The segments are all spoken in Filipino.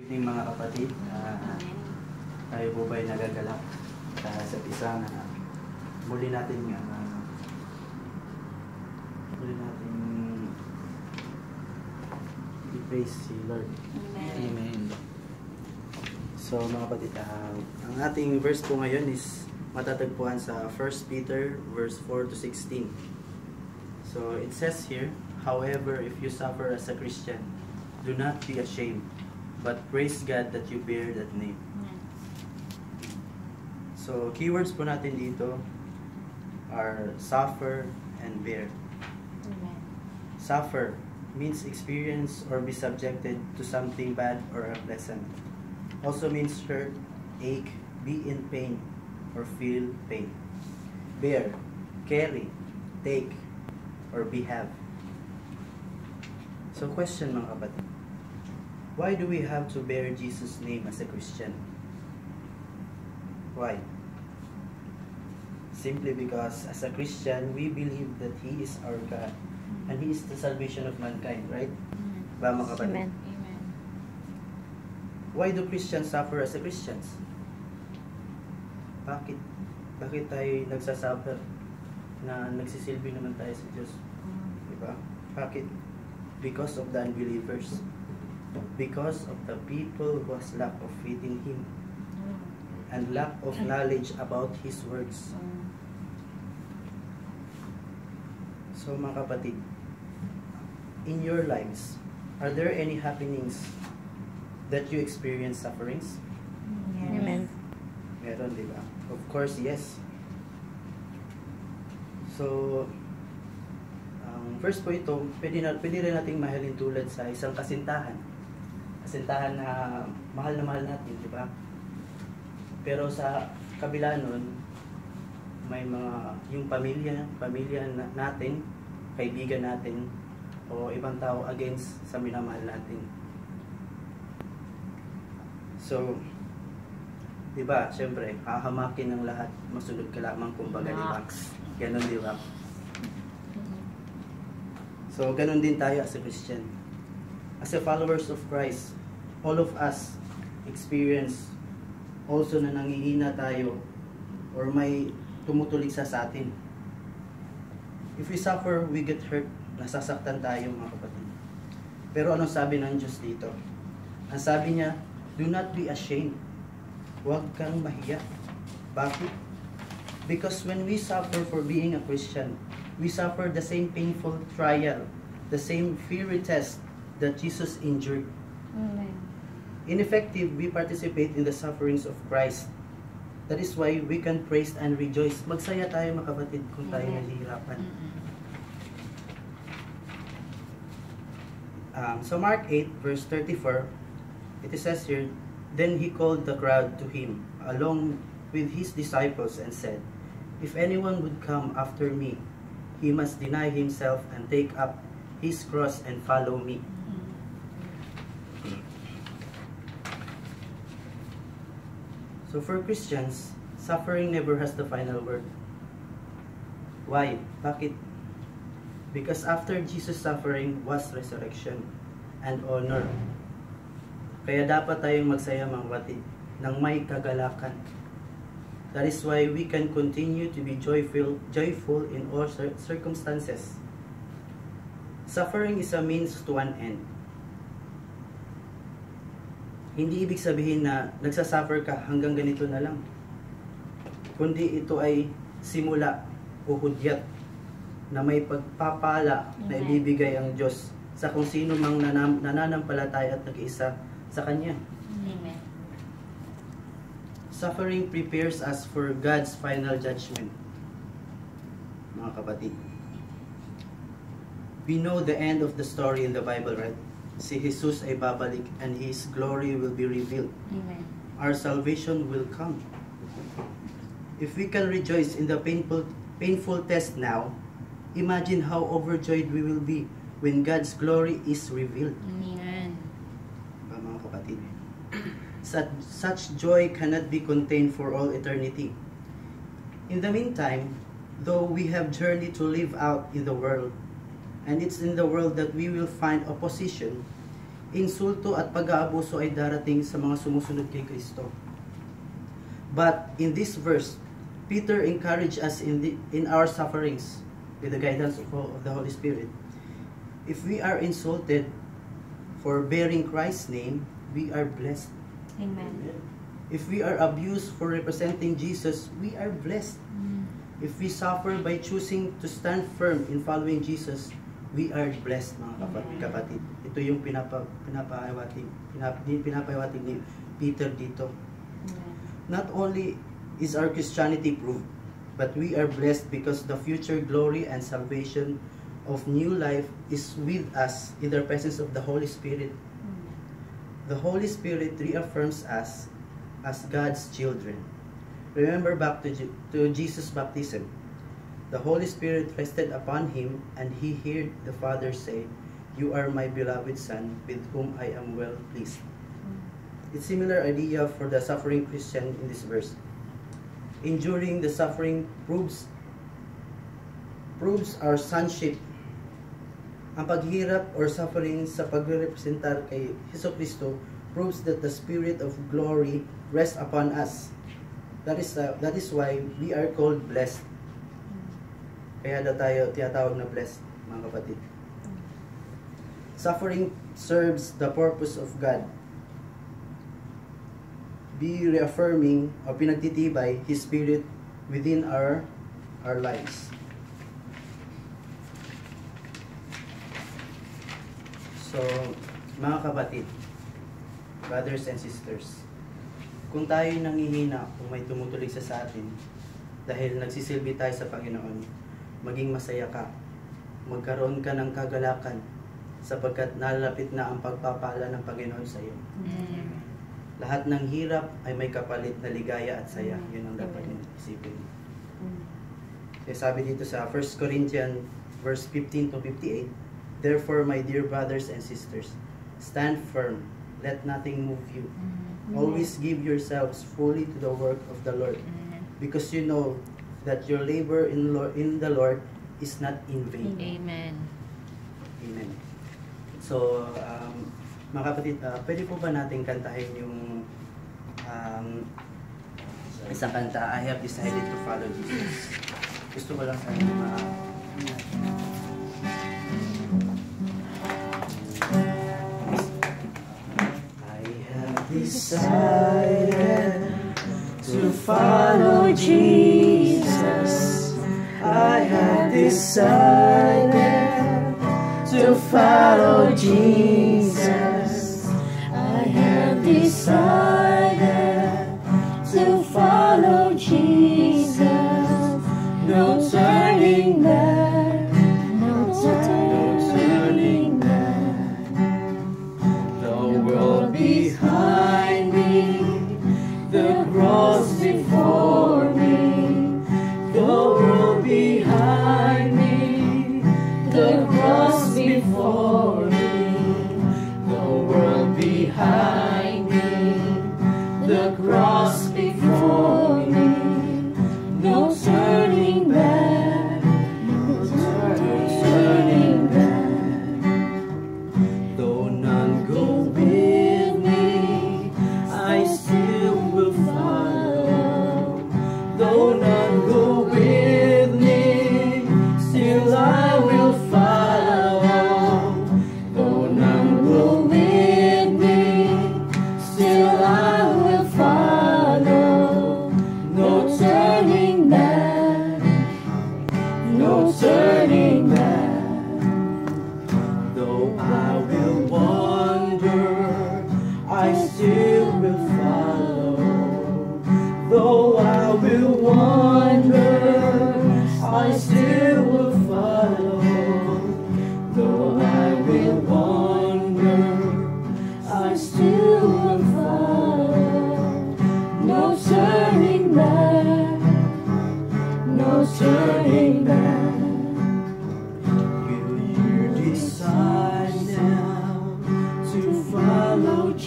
evening mga kapatid. Ah, tayo po ba'y nagagalak sa isa't isa na muli natin uh, muli natin i-praise si Lord. Amen. So mga kapatid, ah, ang ating verse po ngayon is matatagpuan sa 1 Peter verse 4 to 16. So it says here, However, if you suffer as a Christian, do not be ashamed, but praise God that you bear that name. So, keywords po natin dito are suffer and bear. Suffer means experience or be subjected to something bad or unpleasant. Also means hurt, ache, be in pain, or feel pain. Bear, carry, take, or be have. So question mga kapatid, why do we have to bear Jesus' name as a Christian? Why? Simply because as a Christian, we believe that He is our God and He is the salvation of mankind, right? Ba mga kapatid? Amen. Amen. Why do Christians suffer as a Christians? Bakit? Bakit tayo nagsasuffer na nagsisilbi naman tayo sa Diyos? Diba? Bakit? Because of the unbelievers. Because of the people who has lack of faith in Him and lack of knowledge about His words. So mga kapatid, in your lives, are there any happenings that you experience sufferings? Amen. Meron, di ba? Of course, yes. So, ang first po ito, pwede, na, pwede rin nating mahalin tulad sa isang kasintahan. Kasintahan na mahal na mahal natin, di ba? Pero sa kabila nun, may mga, yung pamilya, pamilya na- natin, kaibigan natin, o ibang tao against sa minamahal natin. So, di ba, syempre, hahamakin ng lahat, masunod ka lamang kumbaga, di ba? Ganon, di ba? So, ganun din tayo as a Christian. As a followers of Christ, all of us experience also na nangihina tayo or may tumutulig sa atin. If we suffer, we get hurt. Nasasaktan tayo mga kapatid. Pero anong sabi ng Diyos dito? Ang sabi niya, do not be ashamed. Huwag kang mahiya. Bakit? Because when we suffer for being a Christian, we suffer the same painful trial, the same fiery test that Jesus endured. Ineffective, we participate in the sufferings of Christ. That is why we can praise and rejoice. Magsaya tayo mga kapatid kung tayo Amen. nahihirapan. Um, so Mark 8 verse 34, it says here, Then he called the crowd to him along with his disciples and said, If anyone would come after me, he must deny himself and take up his cross and follow me. So for Christians, suffering never has the final word. Why? Bakit? Because after Jesus' suffering was resurrection and honor. Kaya dapat tayong magsaya mga kapatid ng may kagalakan. That is why we can continue to be joyful, joyful in all cir- circumstances. Suffering is a means to an end. Hindi ibig sabihin na nagsasuffer ka hanggang ganito na lang. Kundi ito ay simula o hudyat na may pagpapala na ibibigay ang Diyos sa kung sino mang nanam- nananampalataya at nag-isa sa Kanya. Amen. Suffering prepares us for God's final judgment. Mga kapatid. We know the end of the story in the Bible, right? Si Jesus ay babalik and His glory will be revealed. Amen. Our salvation will come. If we can rejoice in the painful, painful test now, imagine how overjoyed we will be when God's glory is revealed. Amen. Ba, mga kapatid? Such, such joy cannot be contained for all eternity. In the meantime, though we have journeyed to live out in the world, and it's in the world that we will find opposition, insulto at pag-aabuso ay darating sa mga sumusunod kay Kristo. But in this verse, Peter encouraged us in, the, in our sufferings with the guidance of, of the Holy Spirit. If we are insulted for bearing Christ's name, we are blessed. Amen. If we are abused for representing Jesus, we are blessed. Mm. If we suffer by choosing to stand firm in following Jesus, we are blessed mga kapat- Amen. kapatid. Ito yung pinapa, pinapahiwatig, pinap, pinapahiwatig ni Peter dito. Not only is our Christianity proved, but we are blessed because the future glory and salvation of new life is with us in the presence of the Holy Spirit. The Holy Spirit reaffirms us as God's children. Remember back to, to Jesus' baptism. The Holy Spirit rested upon him, and he heard the Father say, You are my beloved Son, with whom I am well pleased. It's similar idea for the suffering Christian in this verse. Enduring the suffering proves proves our sonship. Ang paghirap or suffering sa pagrepresentar kay Hesus Kristo proves that the spirit of glory rests upon us. That is uh, that is why we are called blessed. Kaya na tayo tinatawag na blessed, mga kapatid. Suffering serves the purpose of God be reaffirming o pinagtitibay His Spirit within our our lives. So, mga kapatid, brothers and sisters, kung tayo nangihina, kung may tumutulig sa sa atin, dahil nagsisilbi tayo sa Panginoon, maging masaya ka, magkaroon ka ng kagalakan, sapagkat nalalapit na ang pagpapala ng Panginoon sa iyo. Amen. Lahat ng hirap ay may kapalit na ligaya at saya. Mm. Yun ang dapat Amen. yung isipin. Mm. Kaya sabi dito sa 1 Corinthians verse 15 to 58, Therefore, my dear brothers and sisters, stand firm, let nothing move you. Mm. Always give yourselves fully to the work of the Lord, Amen. because you know that your labor in, Lord, in the Lord is not in vain. Amen. Amen. So, um, mga kapatid, ah, pwede po ba natin kantahin yung um, isang kanta, I have decided to follow Jesus. Gusto ko lang sa inyo ma... I have decided to follow Jesus. Decided to follow Jesus. I have decided to follow Jesus.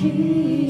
Jesus?